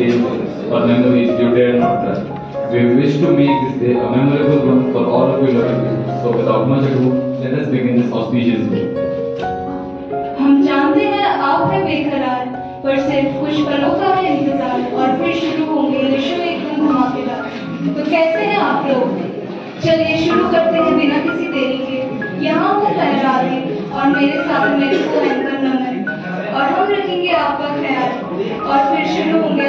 or memories you dare not trust. We wish to make this day a memorable one for all of you lovely people. So without much ado, let us begin this auspicious day. हम जानते हैं आप है बेकरार पर सिर्फ़ कुछ पलों का है इंतज़ार और फिर शुरू होंगे शो एकदम धमाकेदार तो कैसे हैं आप लोग चलिए शुरू करते हैं बिना किसी देरी के यहाँ हूँ मैं राधे और मेरे साथ मेरे को एंकर नमन और हम रखेंगे आपका ख्याल और फिर शुरू होंगे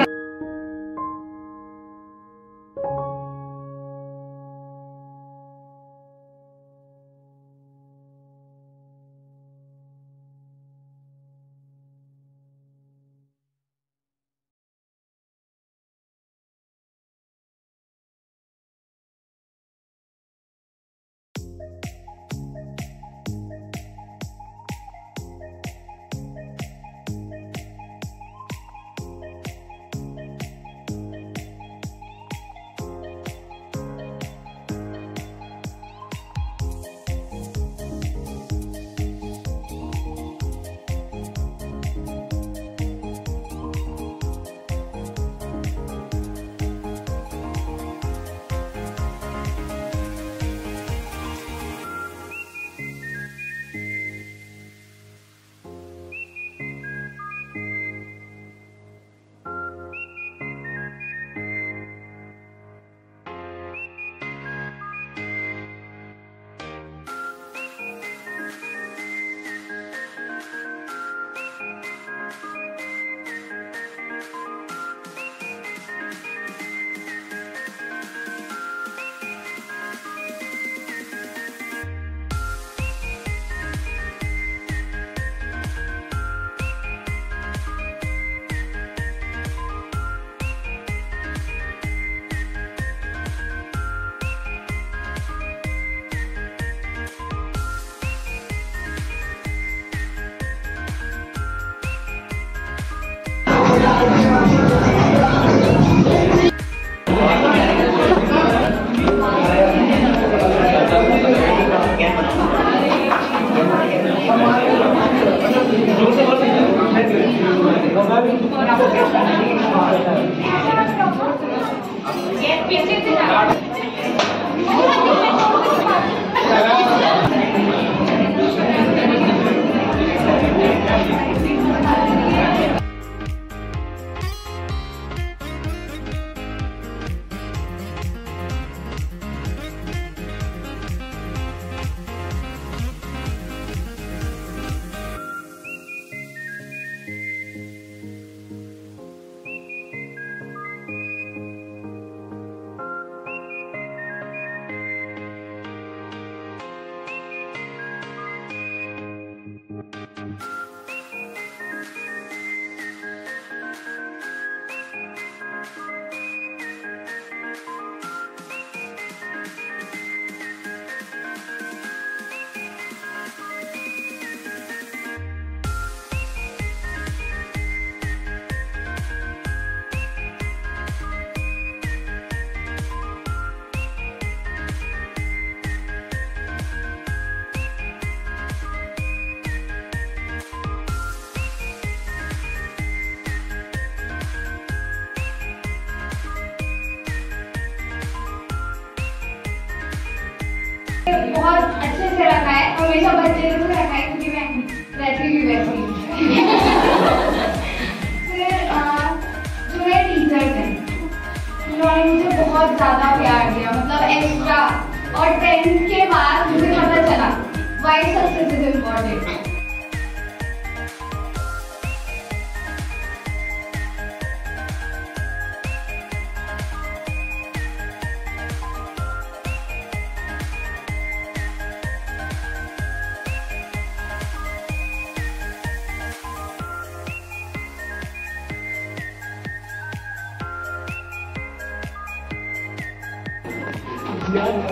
Yes, yes, yes. बहुत अच्छे से रखा है। हमेशा बच्चे लोग रखा है क्योंकि मैं रहती भी वैसे ही। फिर जो है टीचर्स हैं उन्होंने मुझे बहुत ज़्यादा प्यार दिया। मतलब एक्स्ट्रा और टेंथ के बाद मुझे पता चला why success is important Bueno,